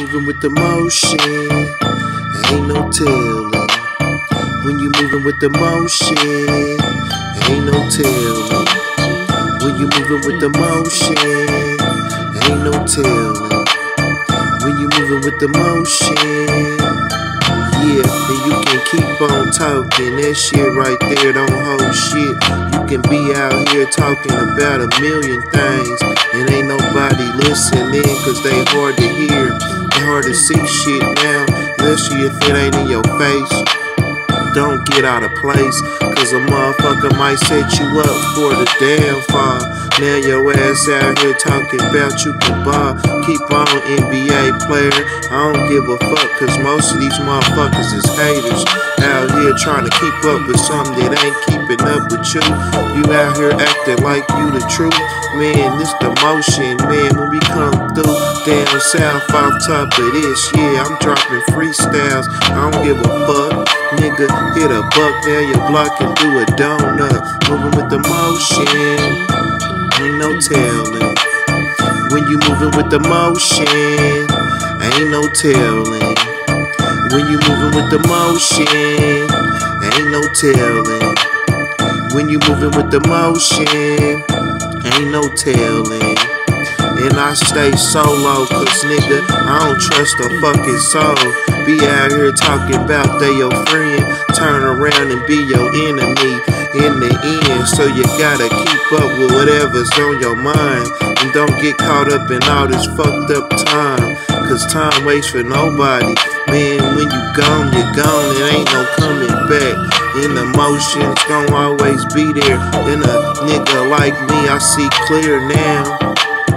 Moving with the motion, ain't no telling. When you moving with the motion, ain't no telling. When you moving with the motion, ain't no telling. When you moving with the motion, yeah, and you can keep on talking. That shit right there don't hold shit. You can be out here talking about a million things, and ain't nobody listening, cause they hard to hear. Hard to see shit now, especially if it ain't in your face. Don't get out of place, cause a motherfucker might set you up for the downfall. Now your ass out here talking about you can ball. Keep on, NBA player. I don't give a fuck, cause most of these motherfuckers is haters. Out here trying to keep up with something that ain't keeping up with you. You out here acting like you the truth. Man, this the motion, man. When we down south off top of this, yeah, I'm dropping freestyles. I don't give a fuck. Nigga, hit a buck down your block and do a donut. Moving with the motion, ain't no telling. When you moving with the motion, ain't no telling. When you moving with the motion, ain't no telling. When you moving with the motion, ain't no telling. And I stay solo, cause nigga, I don't trust a fucking soul. Be out here talking about they your friend, turn around and be your enemy in the end. So you gotta keep up with whatever's on your mind. And don't get caught up in all this fucked up time. Cause time waits for nobody. Man, when you gone, you gone, it ain't no coming back. In emotions, gon' always be there. And a nigga like me, I see clear now.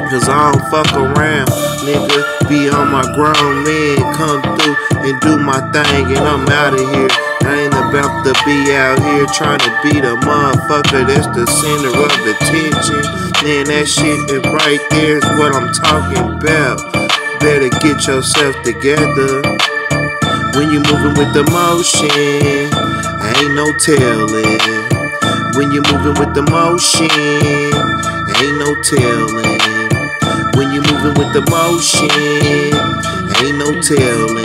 Cause I don't fuck around, nigga. Be on my grown man, come through and do my thing, and I'm out of here. I ain't about to be out here trying to be the motherfucker that's the center of attention. Man, that shit right there is what I'm talking about. Better get yourself together. When you moving with the motion, ain't no telling. When you moving with the motion, ain't no telling. The motion, ain't no telling.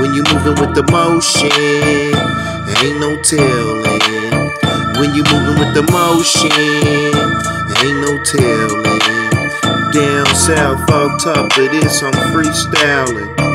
When you moving with the motion, ain't no telling. When you moving with the motion, ain't no telling. Down south, on top of this, I'm freestyling.